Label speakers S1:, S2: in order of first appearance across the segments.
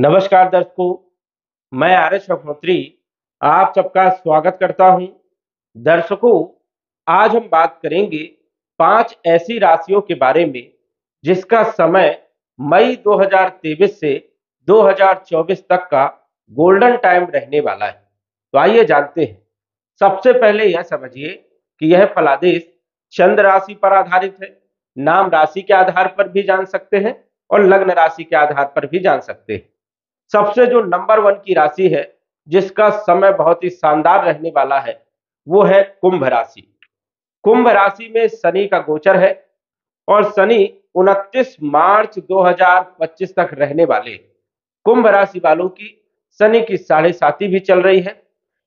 S1: नमस्कार दर्शकों, मैं आर एस आप सबका स्वागत करता हूँ। दर्शकों, आज हम बात करेंगे पाँच ऐसी राशियों के बारे में, जिसका समय मई 2023 से 2024 तक का गोल्डन टाइम रहने वाला है। तो आइए जानते हैं। सबसे पहले यह समझिए कि यह फलादेश चंद्र राशि पर आधारित है। नाम राशि के आधार पर भी जान सकते हैं और लग्न राशि के आधार पर भी जान सकते हैं। सबसे जो नंबर वन की राशि है, जिसका समय बहुत ही शानदार रहने वाला है, वो है कुंभ राशि। कुंभ राशि में शनि का गोचर है और शनि 29 मार्च 2025 तक रहने वाले। कुंभ राशि वालों की शनि की साढ़े साथी भी चल रही है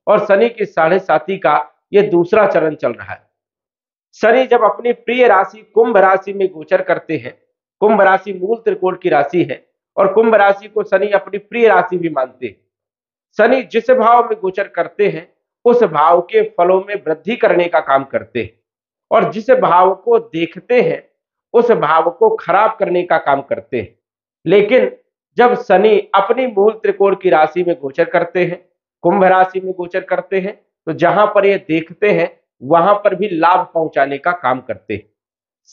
S1: और शनि की साढ़े साथी का ये दूसरा चरण चल रहा है। शनि जब अपनी प्रिय राशि कुंभ राशि में गोचर करते हैं, कुंभ राशि मूल त्रिकोण की राशि है और कुंभ राशि को शनि अपनी प्रिय राशि भी मानते हैं। शनि जिस भाव में गोचर करते हैं, उस भाव के फलों में वृद्धि करने का काम करते हैं। और जिस भाव को देखते हैं, उस भाव को खराब करने का काम करते हैं। लेकिन जब शनि अपनी मूल त्रिकोण की राशि में गोचर करते हैं, कुंभ राशि में गोचर करते हैं तो जहाँ पर ये देखते हैं, वहाँ पर भी लाभ पहुँचाने का काम करते हैं।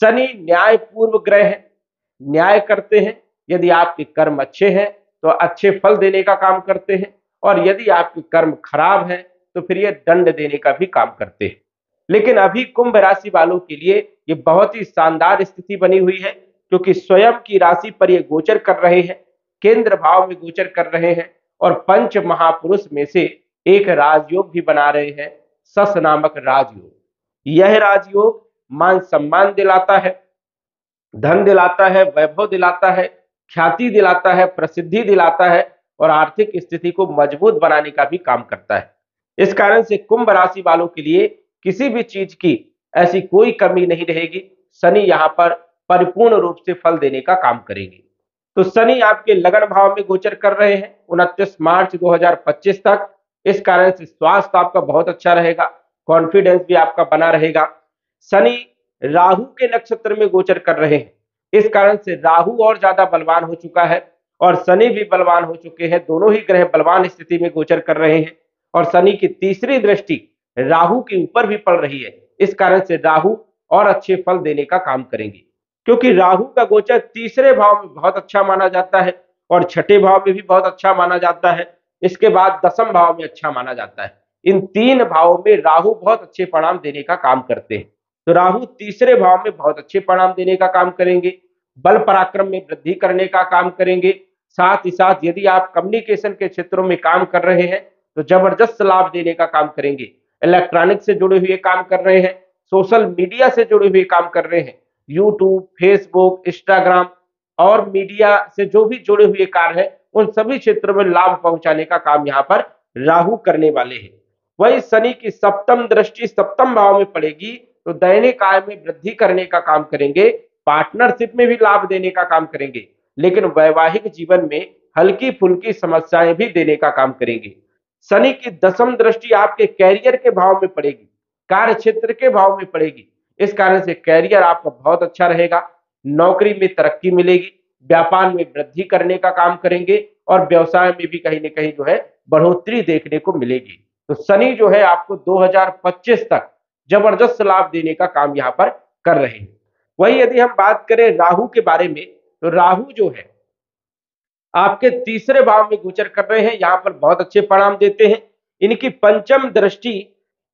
S1: शनि न्याय पूर्व ग्रह है, न्याय करते हैं यदि आपके कर्म अच्छे हैं तो अच्छे फल देने का काम करते हैं, और यदि आपके कर्म खराब है तो फिर ये दंड देने का भी काम करते हैं। लेकिन अभी कुंभ राशि वालों के लिए ये बहुत ही शानदार स्थिति बनी हुई है, क्योंकि स्वयं की राशि पर ये गोचर कर रहे हैं, केंद्र भाव में गोचर कर रहे हैं, और पंच महापुरुष में से एक राजयोग भी बना रहे हैं, सस नामक राजयोग। यह राजयोग मान सम्मान दिलाता है, धन दिलाता है, वैभव दिलाता है ख्याति दिलाता है, प्रसिद्धि दिलाता है और आर्थिक स्थिति को मज़बूत बनाने का भी काम करता है। इस कारण से कुंभ राशि वालों के लिए किसी भी चीज़ की ऐसी कोई कमी नहीं रहेगी। शनि यहाँ पर परिपूर्ण रूप से फल देने का काम करेंगे। तो शनि आपके लगन भाव में गोचर कर रहे हैं, उनतीस मार्च 2025 तक। इस कारण से स्वास्थ्य आपका बहुत अच्छा रहेगा कॉन्फिडेंस भी आपका बना रहेगा। शनि राहु के नक्षत्र में गोचर कर रहे हैं। इस कारण से राहु और ज़्यादा बलवान हो चुका है और शनि भी बलवान हो चुके हैं। दोनों ही ग्रह बलवान स्थिति में गोचर कर रहे हैं और शनि की तीसरी दृष्टि राहु के ऊपर भी पड़ रही है। इस कारण से राहु और अच्छे फल देने का काम करेंगे। क्योंकि राहु का गोचर तीसरे भाव में बहुत अच्छा माना जाता है और छठे भाव में भी बहुत अच्छा माना जाता है। इसके बाद दसम भाव में अच्छा माना जाता है। इन तीन भावों में राहु बहुत अच्छे परिणाम देने का काम करते हैं। तो राहु तीसरे भाव में बहुत अच्छे परिणाम देने का काम करेंगे, बल पराक्रम में वृद्धि करने का काम करेंगे। साथ ही साथ यदि आप कम्युनिकेशन के क्षेत्रों में काम कर रहे हैं तो ज़बरदस्त लाभ देने का काम करेंगे। इलेक्ट्रॉनिक से जुड़े हुए काम कर रहे हैं सोशल मीडिया से जुड़े हुए काम कर रहे हैं यूट्यूब फेसबुक इंस्टाग्राम और मीडिया से जो भी जुड़े हुए कार्य है, उन सभी क्षेत्रों में लाभ पहुँचाने का काम यहाँ पर राहु करने वाले हैं। वही शनि की सप्तम दृष्टि सप्तम भाव में पड़ेगी तो दैनिक आय में वृद्धि करने का काम करेंगे पार्टनरशिप में भी लाभ देने का काम करेंगे, लेकिन वैवाहिक जीवन में हल्की फुल्की समस्याएँ भी देने का काम करेंगे। शनि की दसम दृष्टि आपके कैरियर के भाव में पड़ेगी, कार्य क्षेत्र के भाव में पड़ेगी। इस कारण से कैरियर आपका बहुत अच्छा रहेगा, नौकरी में तरक्की मिलेगी, व्यापार में वृद्धि करने का काम करेंगे और व्यवसाय में भी कहीं ना कहीं जो है बढ़ोतरी देखने को मिलेगी। तो शनि जो है आपको 2025 तक ज़बरदस्त लाभ देने का काम यहाँ पर कर रहे हैं। वही यदि हम बात करें राहु के बारे में तो राहु जो है, आपके तीसरे भाव में गोचर कर रहे हैं, यहाँ पर बहुत अच्छे परिणाम देते हैं। इनकी पंचम दृष्टि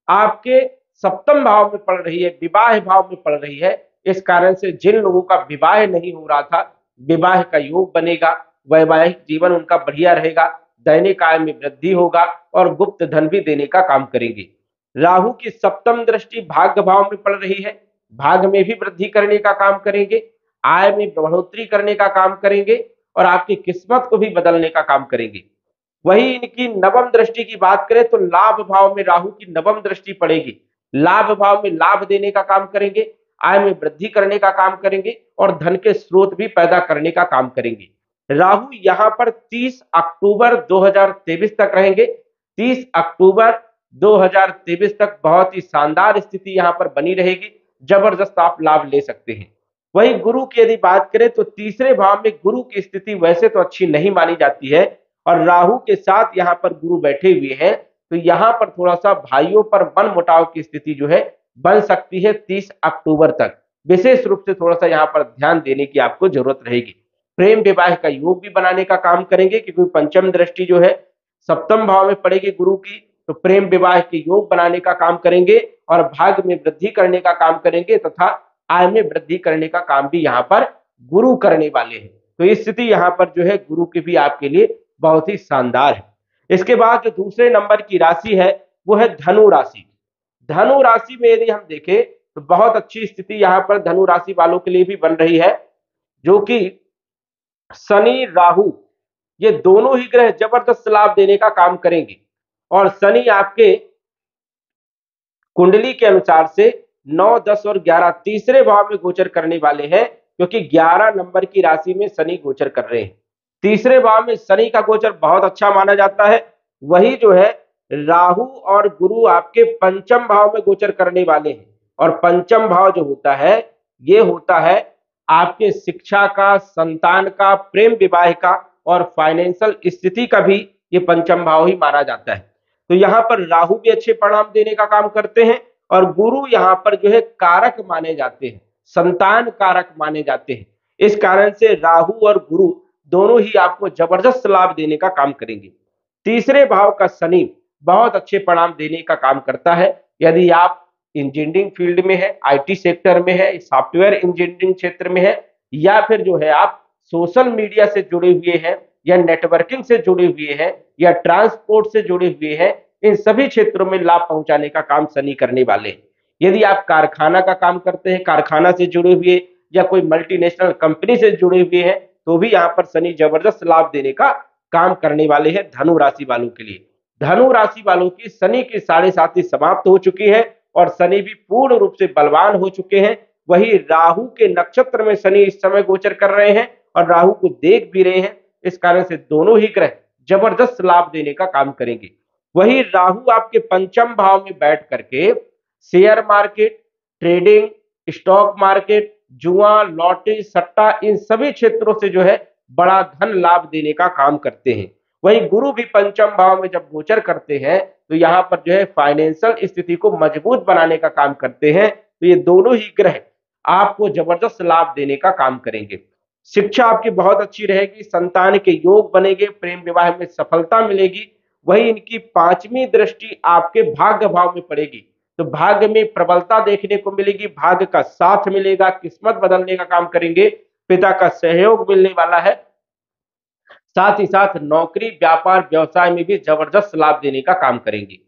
S1: आपके सप्तम भाव में पड़ रही है, विवाह भाव में पड़ रही है। इस कारण से जिन लोगों का विवाह नहीं हो रहा था, विवाह का योग बनेगा, वैवाहिक जीवन उनका बढ़िया रहेगा, दैनिक आय में वृद्धि होगा और गुप्त धन भी देने का काम करेंगे। राहु की सप्तम दृष्टि भाग्य भाव में पड़ रही है। भाग में भी वृद्धि करने का काम करेंगे, आय में बढ़ोतरी करने का काम करेंगे और आपकी किस्मत को भी बदलने का काम करेंगे। वही इनकी नवम दृष्टि की बात करें तो लाभ भाव में राहु की नवम दृष्टि पड़ेगी। लाभ भाव में लाभ देने का काम करेंगे, आय में वृद्धि करने का काम करेंगे और धन के स्रोत भी पैदा करने का काम करेंगे। राहु यहाँ पर 30 अक्टूबर 2023 तक रहेंगे। 30 अक्टूबर 2023 तक बहुत ही शानदार स्थिति यहाँ पर बनी रहेगी। ज़बरदस्त आप लाभ ले सकते हैं। वही गुरु की यदि बात करें तो तीसरे भाव में गुरु की स्थिति वैसे तो अच्छी नहीं मानी जाती है और राहु के साथ यहाँ पर गुरु बैठे हुए हैं तो यहाँ पर थोड़ा सा भाइयों पर मन मुटाव की स्थिति जो है बन सकती है 30 अक्टूबर तक। विशेष रूप से थोड़ा सा यहाँ पर ध्यान देने की आपको ज़रूरत रहेगी। प्रेम विवाह का योग भी बनाने का काम करेंगे, क्योंकि पंचम दृष्टि जो है सप्तम भाव में पड़ेगी गुरु की। तो प्रेम विवाह के योग बनाने का काम करेंगे और भाग में वृद्धि करने का काम करेंगे तथा आय में वृद्धि करने का काम भी यहाँ पर गुरु करने वाले हैं। तो इस स्थिति यहाँ पर जो है गुरु की भी आपके लिए बहुत ही शानदार है। इसके बाद जो दूसरे नंबर की राशि है, वो है धनु राशि। धनु राशि में यदि हम देखें तो बहुत अच्छी स्थिति यहाँ पर धनु राशि वालों के लिए भी बन रही है, जो कि शनि, राहु, ये दोनों ही ग्रह ज़बरदस्त लाभ देने का काम करेंगे। और शनि आपके कुंडली के अनुसार से 9, 10 और 11 तीसरे भाव में गोचर करने वाले हैं क्योंकि 11 नंबर की राशि में शनि गोचर कर रहे हैं। तीसरे भाव में शनि का गोचर बहुत अच्छा माना जाता है। वही जो है राहु और गुरु आपके पंचम भाव में गोचर करने वाले हैं। और पंचम भाव जो होता है ये होता है आपके शिक्षा का संतान का प्रेम विवाह का और फाइनेंशियल स्थिति का भी ये पंचम भाव ही माना जाता है। तो यहाँ पर राहु भी अच्छे परिणाम देने का काम करते हैं और गुरु यहाँ पर जो है कारक माने जाते हैं, संतान कारक माने जाते हैं। इस कारण से राहु और गुरु दोनों ही आपको ज़बरदस्त लाभ देने का काम करेंगे। तीसरे भाव का शनि बहुत अच्छे परिणाम देने का काम करता है। यदि आप इंजीनियरिंग फ़ील्ड में है आईटी सेक्टर में है सॉफ्टवेयर इंजीनियरिंग क्षेत्र में है, या फिर जो है आप सोशल मीडिया से जुड़े हुए हैं या नेटवर्किंग से जुड़े हुए हैं, या ट्रांसपोर्ट से जुड़े हुए हैं, इन सभी क्षेत्रों में लाभ पहुँचाने का काम शनि करने वाले हैं। यदि आप कारखाना का काम करते हैं, कारखाना से जुड़े हुए, या कोई मल्टीनेशनल कंपनी से जुड़े हुए हैं तो भी यहाँ पर शनि ज़बरदस्त लाभ देने का काम करने वाले हैं धनु राशि वालों के लिए। धनु राशि वालों की शनि की साढ़े साथी समाप्त हो चुकी है, और शनि भी पूर्ण रूप से बलवान हो चुके हैं। वही राहु के नक्षत्र में शनि इस समय गोचर कर रहे हैं, और राहु को देख भी रहे हैं। इस कारण से दोनों ही ग्रह ज़बरदस्त लाभ देने का काम करेंगे। वही राहु आपके पंचम भाव में बैठ करके share market trading stock market जुआ लॉटरी सट्टा, इन सभी क्षेत्रों से जो है बड़ा धन लाभ देने का काम करते हैं। वही गुरु भी पंचम भाव में जब गोचर करते हैं तो यहाँ पर जो है फाइनेंशियल स्थिति को मज़बूत बनाने का काम करते हैं। तो ये दोनों ही ग्रह आपको ज़बरदस्त लाभ देने का काम करेंगे। शिक्षा आपकी बहुत अच्छी रहेगी, संतान के योग बनेंगे, प्रेम विवाह में सफलता मिलेगी, वही इनकी पांचवी दृष्टि आपके भाग्य भाव में पड़ेगी। तो भाग्य में प्रबलता देखने को मिलेगी, भाग्य का साथ मिलेगा, किस्मत बदलने का काम करेंगे, पिता का सहयोग मिलने वाला है। साथ ही साथ नौकरी, व्यापार, व्यवसाय में भी ज़बरदस्त लाभ देने का काम करेंगे।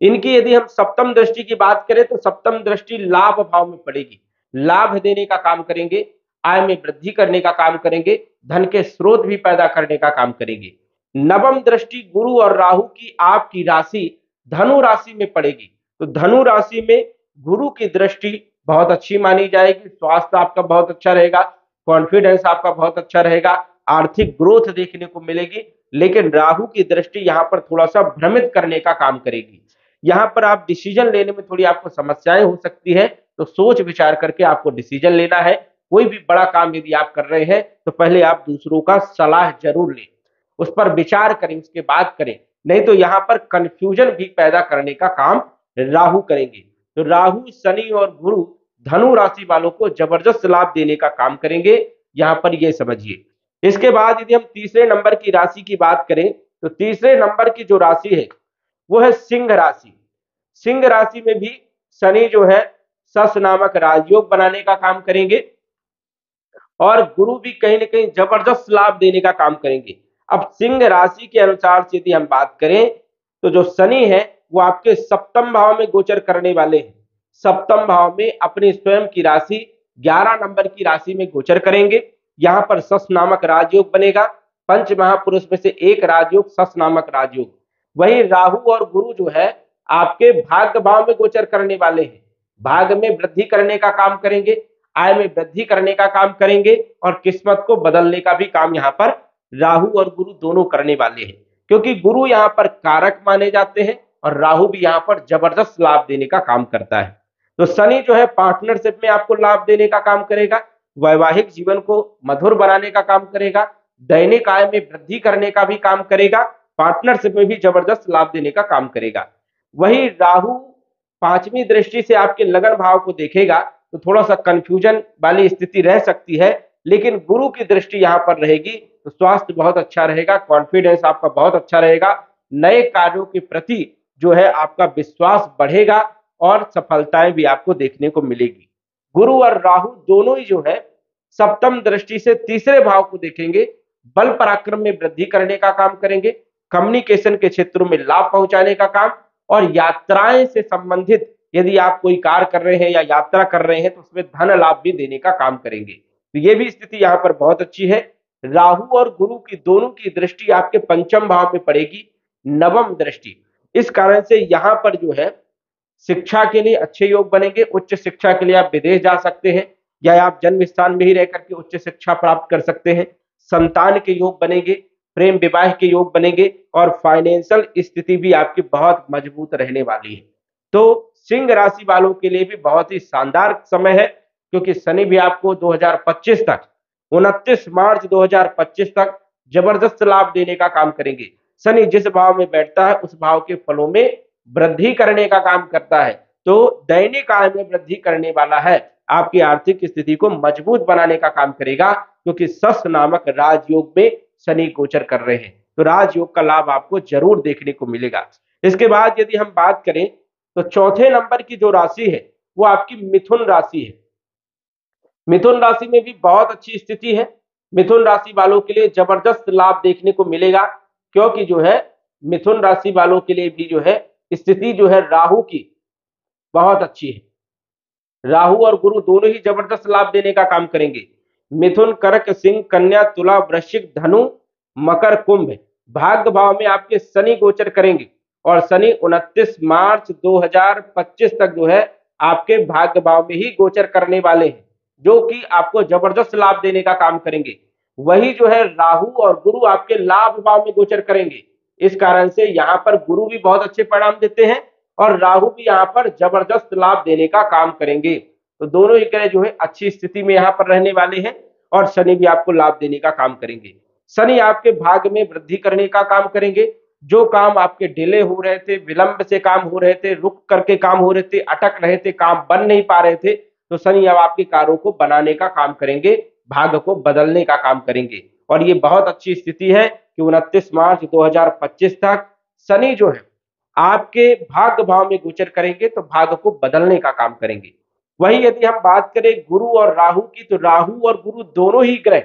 S1: इनकी यदि हम सप्तम दृष्टि की बात करें तो सप्तम दृष्टि लाभ भाव में पड़ेगी। लाभ देने का काम करेंगे आय में वृद्धि करने का काम करेंगे, धन के स्रोत भी पैदा करने का काम करेंगे। नवम दृष्टि गुरु और राहु की आपकी राशि धनु राशि में पड़ेगी। तो धनु राशि में गुरु की दृष्टि बहुत अच्छी मानी जाएगी, स्वास्थ्य आपका बहुत अच्छा रहेगा कॉन्फिडेंस आपका बहुत अच्छा रहेगा, आर्थिक ग्रोथ देखने को मिलेगी, लेकिन राहु की दृष्टि यहाँ पर थोड़ा सा भ्रमित करने का काम करेगी। यहाँ पर आप डिसीज़न लेने में थोड़ी आपको समस्याएँ हो सकती है तो सोच विचार करके आपको डिसीज़न लेना है। कोई भी बड़ा काम यदि आप कर रहे हैं तो पहले आप दूसरों का सलाह ज़रूर लें। उस पर विचार करें, उसके बाद करें। नहीं तो यहाँ पर कंफ्यूजन भी पैदा करने का काम राहु करेंगे। तो राहु, शनि और गुरु धनु राशि वालों को ज़बरदस्त लाभ देने का काम करेंगे। यहाँ पर ये समझिए। इसके बाद यदि हम तीसरे नंबर की राशि की बात करें तो तीसरे नंबर की जो राशि है, वो है सिंह राशि। सिंह राशि में भी शनि जो है, सस नामक राजयोग बनाने का काम करेंगे। और गुरु भी कहीं ना कहीं ज़बरदस्त लाभ देने का काम करेंगे। अब सिंह राशि के अनुसार से यदि हम बात करें तो जो शनि है, वो आपके सप्तम भाव में गोचर करने वाले हैं। सप्तम भाव में अपने स्वयं की राशि 11 नंबर की राशि में गोचर करेंगे। यहाँ पर सस नामक राजयोग बनेगा। पंच महापुरुष में से एक राजयोग, सस नामक राजयोग। वही राहु और गुरु जो है, आपके भाग्य भाव में गोचर करने वाले हैं। भाग में वृद्धि करने का काम करेंगे। आय में वृद्धि करने का काम करेंगे और किस्मत को बदलने का भी काम यहाँ पर राहु और गुरु दोनों करने वाले हैं। क्योंकि गुरु यहाँ पर कारक माने जाते हैं और राहु भी यहाँ पर ज़बरदस्त लाभ देने का काम करता है। तो शनि जो है पार्टनरशिप में आपको लाभ देने का काम करेगा, वैवाहिक जीवन को मधुर बनाने का काम करेगा, दैनिक आय में वृद्धि करने का भी काम करेगा, पार्टनरशिप में भी ज़बरदस्त लाभ देने का काम करेगा। वही राहु पांचवी दृष्टि से आपके लगन भाव को देखेगा तो थोड़ा सा कंफ्यूजन वाली स्थिति रह सकती है, लेकिन गुरु की दृष्टि यहाँ पर रहेगी तो स्वास्थ्य बहुत अच्छा रहेगा कॉन्फिडेंस आपका बहुत अच्छा रहेगा, नए कार्यों के प्रति जो है आपका विश्वास बढ़ेगा और सफलताएँ भी आपको देखने को मिलेगी। गुरु और राहु दोनों ही जो है, सप्तम दृष्टि से तीसरे भाव को देखेंगे, बल पराक्रम में वृद्धि करने का काम करेंगे कम्युनिकेशन के क्षेत्रों में लाभ पहुँचाने का काम और यात्राएँ से संबंधित यदि आप कोई कार्य कर रहे हैं या यात्रा कर रहे हैं तो उसमें धन लाभ भी देने का काम करेंगे। तो ये भी स्थिति यहाँ पर बहुत अच्छी है। राहु और गुरु की दोनों की दृष्टि आपके पंचम भाव में पड़ेगी, नवम दृष्टि। इस कारण से यहाँ पर जो है, शिक्षा के लिए अच्छे योग बनेंगे। उच्च शिक्षा के लिए आप विदेश जा सकते हैं, या आप जन्म स्थान में ही रह करके उच्च शिक्षा प्राप्त कर सकते हैं। संतान के योग बनेंगे, प्रेम विवाह के योग बनेंगे, और फाइनेंशियल स्थिति भी आपकी बहुत मज़बूत रहने वाली है। तो सिंह राशि वालों के लिए भी बहुत ही शानदार समय है, क्योंकि शनि भी आपको 2025 तक 29 मार्च 2025 तक ज़बरदस्त लाभ देने का काम करेंगे। शनि जिस भाव में बैठता है, उस भाव के फलों में वृद्धि करने का काम करता है। तो दैनिक आय में वृद्धि करने वाला है, आपकी आर्थिक स्थिति को मज़बूत बनाने का काम करेगा, क्योंकि सस नामक राजयोग में शनि गोचर कर रहे हैं। तो राजयोग का लाभ आपको ज़रूर देखने को मिलेगा। इसके बाद यदि हम बात करें तो चौथे नंबर की जो राशि है, वो आपकी मिथुन राशि है। मिथुन राशि में भी बहुत अच्छी स्थिति है। मिथुन राशि वालों के लिए ज़बरदस्त लाभ देखने को मिलेगा, क्योंकि जो है, मिथुन राशि वालों के लिए भी जो है, स्थिति जो है राहु की बहुत अच्छी है। राहु और गुरु दोनों ही ज़बरदस्त लाभ देने का काम करेंगे। मिथुन, कर्क, सिंह, कन्या, तुला, वृश्चिक, धनु, मकर, कुंभ, भाग्य भाव में आपके शनि गोचर करेंगे। और शनि 29 मार्च 2025 तक जो है आपके भाग्य भाव में ही गोचर करने वाले हैं, जो कि आपको ज़बरदस्त लाभ देने का काम करेंगे। वही जो है राहु और गुरु आपके लाभ भाव में गोचर करेंगे। इस कारण से यहाँ पर गुरु भी बहुत अच्छे परिणाम देते हैं और राहु भी यहाँ पर ज़बरदस्त लाभ देने का काम करेंगे। तो दोनों ही ग्रह जो है अच्छी स्थिति में यहाँ पर रहने वाले हैं और शनि भी आपको लाभ देने का काम करेंगे। शनि आपके भाग में वृद्धि करने का काम करेंगे जो काम आपके डिले हो रहे थे, विलंब से काम हो रहे थे, रुक करके काम हो रहे थे, अटक रहे थे, काम बन नहीं पा रहे थे तो शनि अब आपके कार्यों को बनाने का काम करेंगे, भाग को बदलने का काम करेंगे। और ये बहुत अच्छी स्थिति है कि उनतीस मार्च 2025 तक शनि जो है, आपके भाग्य भाव में गोचर करेंगे तो भाग को बदलने का काम करेंगे। वही यदि हम बात करें गुरु और राहु की तो राहु और गुरु दोनों ही ग्रह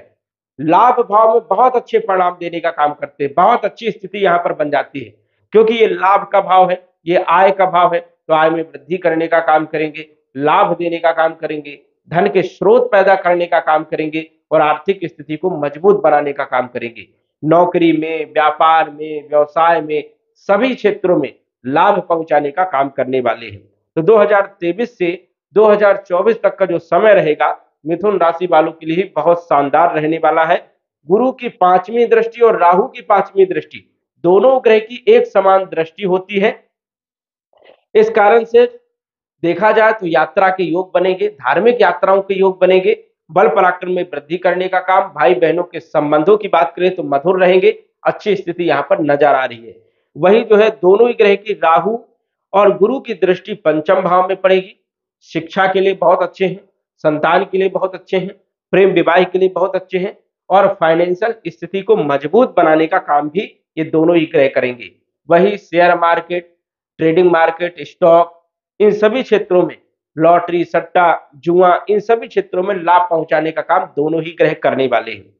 S1: लाभ भाव में बहुत अच्छे परिणाम देने का काम करते हैं। बहुत अच्छी स्थिति यहाँ पर बन जाती है। क्योंकि ये लाभ का भाव है, ये आय का भाव है तो आय में वृद्धि करने का काम करेंगे, लाभ देने का काम करेंगे, धन के स्रोत पैदा करने का काम करेंगे और आर्थिक स्थिति को मज़बूत बनाने का काम करेंगे। नौकरी में, व्यापार में, व्यवसाय में, सभी क्षेत्रों में लाभ पहुँचाने का काम करने वाले हैं। तो 2023 से 2024 तक का जो समय रहेगा मिथुन राशि वालों के लिए बहुत शानदार रहने वाला है। गुरु की पांचवी दृष्टि और राहु की पांचवी दृष्टि दोनों ग्रह की एक समान दृष्टि होती है। इस कारण से देखा जाए तो यात्रा के योग बनेंगे, धार्मिक यात्राओं के योग बनेंगे, बल पराक्रम में वृद्धि करने का काम भाई बहनों के संबंधों की बात करें तो मधुर रहेंगे, अच्छी स्थिति यहाँ पर नज़र आ रही है। वही जो है दोनों ही ग्रह की राहु और गुरु की दृष्टि पंचम भाव में पड़ेगी। शिक्षा के लिए बहुत अच्छे हैं। संतान के लिए बहुत अच्छे हैं, प्रेम विवाह के लिए बहुत अच्छे हैं और फाइनेंशियल स्थिति को मज़बूत बनाने का काम भी ये दोनों ही ग्रह करेंगे। वही share market trading market stock इन सभी क्षेत्रों में लॉटरी सट्टा, जुआ, इन सभी क्षेत्रों में लाभ पहुँचाने का काम दोनों ही ग्रह करने वाले हैं।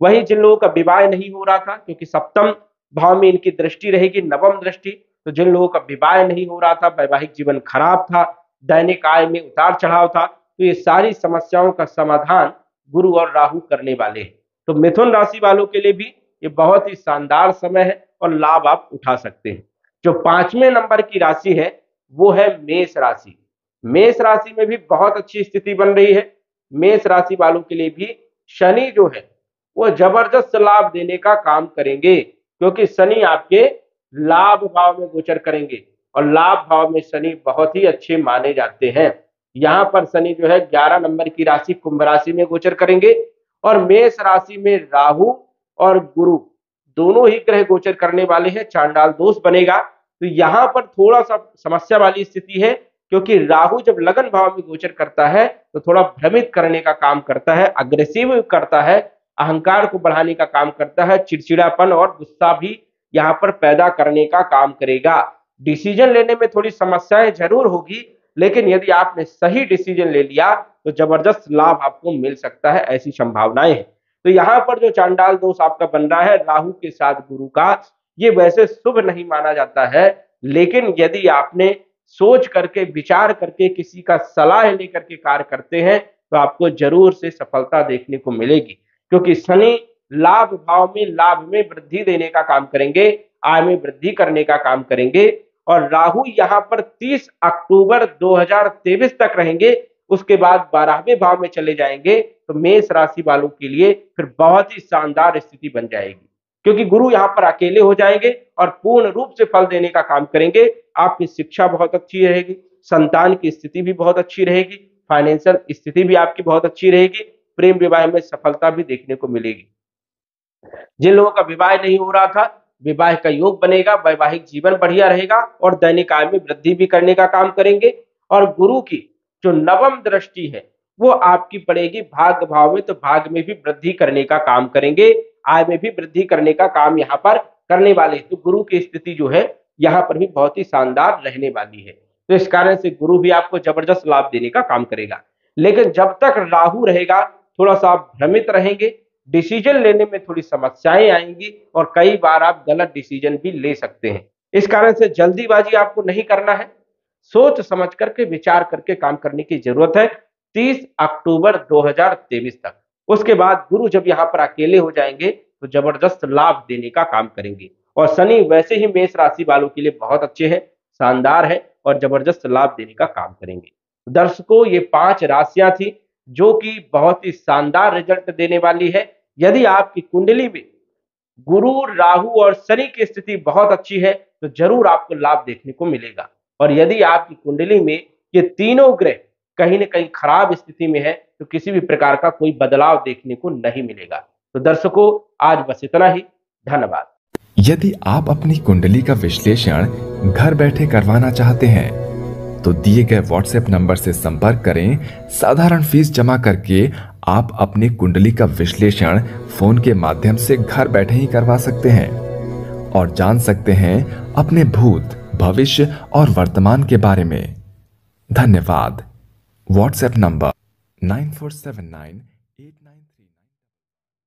S1: वही जिन लोगों का विवाह नहीं हो रहा था, क्योंकि सप्तम भाव में इनकी दृष्टि रहेगी, नवम दृष्टि तो जिन लोगों का विवाह नहीं हो रहा था, वैवाहिक जीवन खराब था, दैनिक आय में उतार चढ़ाव था तो ये सारी समस्याओं का समाधान गुरु और राहु करने वाले हैं। तो मिथुन राशि वालों के लिए भी ये बहुत ही शानदार समय है और लाभ आप उठा सकते हैं। जो पाँचवें नंबर की राशि है, वो है मेष राशि। मेष राशि में भी बहुत अच्छी स्थिति बन रही है। मेष राशि वालों के लिए भी शनि जो है, वो ज़बरदस्त लाभ देने का काम करेंगे, क्योंकि शनि आपके लाभ भाव में गोचर करेंगे और लाभ भाव में शनि बहुत ही अच्छे माने जाते हैं। यहाँ पर शनि जो है ग्यारह नंबर की राशि कुंभ राशि में गोचर करेंगे और मेष राशि में राहु और गुरु दोनों ही ग्रह गोचर करने वाले हैं, चांडाल दोष बनेगा। तो यहाँ पर थोड़ा सा समस्या वाली स्थिति है, क्योंकि राहु जब लगन भाव में गोचर करता है तो थोड़ा भ्रमित करने का काम करता है अग्रेसिव करता है, अहंकार को बढ़ाने का काम करता है, चिड़चिड़ापन और गुस्सा भी यहाँ पर पैदा करने का काम करेगा। डिसीज़न लेने में थोड़ी समस्याएँ ज़रूर होगी लेकिन यदि आपने सही डिसीज़न ले लिया तो ज़बरदस्त लाभ आपको मिल सकता है, ऐसी संभावनाएँ हैं। तो यहाँ पर जो चांडाल दोष आपका बन रहा है, राहु के साथ गुरु का, ये वैसे शुभ नहीं माना जाता है, लेकिन यदि आपने सोच करके, विचार करके, किसी का सलाह लेकर के कार्य करते हैं तो आपको ज़रूर से सफलता देखने को मिलेगी। क्योंकि शनि लाभ भाव में, लाभ में वृद्धि देने का काम करेंगे, आय में वृद्धि करने का काम करेंगे और राहु यहाँ पर 30 अक्टूबर 2023 तक रहेंगे। उसके बाद बारहवें भाव में चले जाएँगे। तो मेष राशि वालों के लिए फिर बहुत ही शानदार स्थिति बन जाएगी। क्योंकि गुरु यहाँ पर अकेले हो जाएँगे और पूर्ण रूप से फल देने का काम करेंगे। आपकी शिक्षा बहुत अच्छी रहेगी। संतान की स्थिति भी बहुत अच्छी रहेगी। फाइनेंशियल स्थिति भी आपकी बहुत अच्छी रहेगी। प्रेम विवाह में सफलता भी देखने को मिलेगी। जिन लोगों का विवाह नहीं हो रहा था विवाह का योग बनेगा, वैवाहिक जीवन बढ़िया रहेगा और दैनिक आय में वृद्धि भी करने का काम करेंगे। और गुरु की जो नवम दृष्टि है, वो आपकी पड़ेगी भाग्य भाव में तो भाग्य में भी वृद्धि करने का काम करेंगे। आय में भी वृद्धि करने का काम यहाँ पर करने वाले तो गुरु की स्थिति जो है, यहाँ पर भी बहुत ही शानदार रहने वाली है। तो इस कारण से गुरु भी आपको ज़बरदस्त लाभ देने का काम करेगा। लेकिन जब तक राहु रहेगा, थोड़ा सा आप भ्रमित रहेंगे डिसीज़न लेने में थोड़ी समस्याएँ आएँगी और कई बार आप गलत डिसीज़न भी ले सकते हैं। इस कारण से जल्दीबाजी आपको नहीं करना है। सोच समझ करके, विचार करके काम करने की ज़रूरत है। 30 अक्टूबर 2023 तक। उसके बाद गुरु जब यहाँ पर अकेले हो जाएँगे तो ज़बरदस्त लाभ देने का काम करेंगे। और शनि वैसे ही मेष राशि वालों के लिए बहुत अच्छे हैं, शानदार है और ज़बरदस्त लाभ देने का काम करेंगे। दर्शकों, ये पाँच राशियाँ थी जो कि बहुत ही शानदार रिज़ल्ट देने वाली है। यदि आपकी कुंडली में गुरु, राहु और शनि की स्थिति बहुत अच्छी है तो ज़रूर आपको लाभ देखने को मिलेगा। और यदि आपकी कुंडली में ये तीनों ग्रह कहीं ना कहीं खराब स्थिति में है तो किसी भी प्रकार का कोई बदलाव देखने को नहीं मिलेगा। तो दर्शकों, आज बस इतना ही। धन्यवाद।
S2: यदि आप अपनी कुंडली का विश्लेषण घर बैठे करवाना चाहते हैं तो दिए गए व्हाट्सएप नंबर से संपर्क करें। साधारण फ़ीस जमा करके आप अपनी कुंडली का विश्लेषण फ़ोन के माध्यम से घर बैठे ही करवा सकते हैं और जान सकते हैं अपने भूत, भविष्य और वर्तमान के बारे में। धन्यवाद। WhatsApp number nine four seven nine